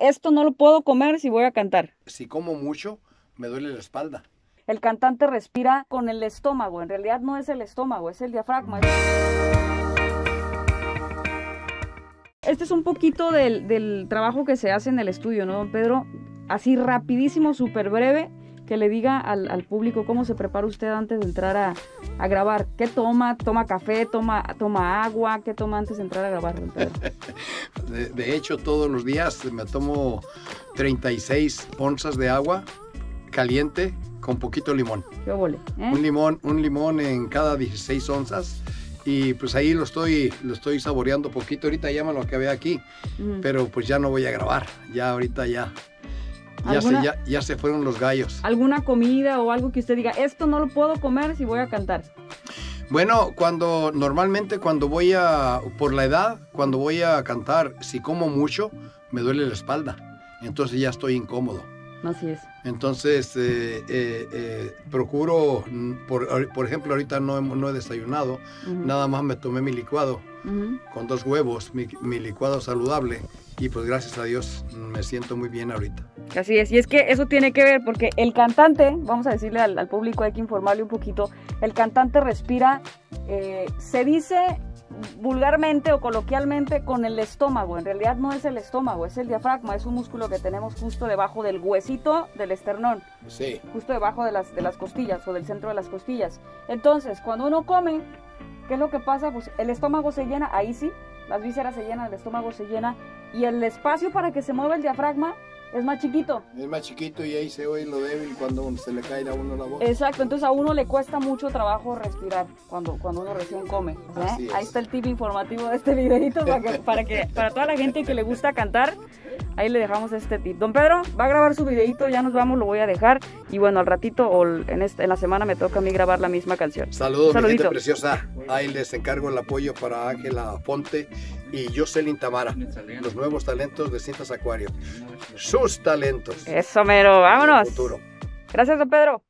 Esto no lo puedo comer si voy a cantar. Si como mucho, me duele la espalda. El cantante respira con el estómago. En realidad no es el estómago, es el diafragma. Este es un poquito del, del trabajo que se hace en el estudio, ¿no, don Pedro? Así rapidísimo, súper breve, que le diga al, al, público cómo se prepara usted antes de entrar a, a, grabar. ¿Qué toma? ¿Toma café? ¿Toma, toma agua? ¿Qué toma antes de entrar a grabar, don Pedro? De, de hecho, todos los días me tomo 36 onzas de agua caliente con poquito limón. ¿Qué obole, eh? Un limón, un limón en cada 16 onzas y pues ahí lo estoy, lo estoy saboreando poquito. Ahorita ya me lo acabé aquí, pero pues ya no voy a grabar. Ya ahorita ya, ya, se, ¿Alguna- ya, ya se fueron los gallos. ¿Alguna comida o algo que usted diga, esto no lo puedo comer si voy a cantar? Bueno, cuando normalmente cuando voy a, por la edad, cuando voy a cantar, si como mucho, me duele la espalda. Entonces ya estoy incómodo. Así es. Entonces, eh, eh, eh, procuro, mm, por, por ejemplo, ahorita no, he- no he desayunado, Ujú, nada más me tomé mi licuado ujú. con dos huevos, mi, mi licuado saludable, y pues gracias a Dios me siento muy bien ahorita. Así es, y es que eso tiene que ver porque el cantante, vamos a decirle al, al público, hay que informarle un poquito, el cantante respira, eh, se dice vulgarmente o coloquialmente con el estómago, en realidad no es el estómago, es el diafragma, es un músculo que tenemos justo debajo del huesito del esternón, Sí. justo debajo de las, de las costillas o del centro de las costillas. Entonces, cuando uno come, ¿qué es lo que pasa? Pues el estómago se llena, ahí sí, las vísceras se llenan, el estómago se llena y el espacio para que se mueva el diafragma es más chiquito. Es más chiquito y ahí se oye lo débil cuando se le cae a uno la voz. Exacto, entonces a uno le cuesta mucho trabajo respirar cuando, cuando uno recién come. ¿eh? Es. Ahí está el tip informativo de este videito para que, para que para toda la gente que le gusta cantar, ahí le dejamos este tip. Don Pedro va a grabar su videito, ya nos vamos, lo voy a dejar y bueno, al ratito o en, este- en la semana me toca a mí grabar la misma canción. Saludos, mi gente preciosa. Ahí les encargo el apoyo para Ángela Ponte y Jocelyn Tamara, los nuevos talentos de Cintas Acuario. Sus talentos. Eso mero, vámonos. futuro. Gracias, don Pedro.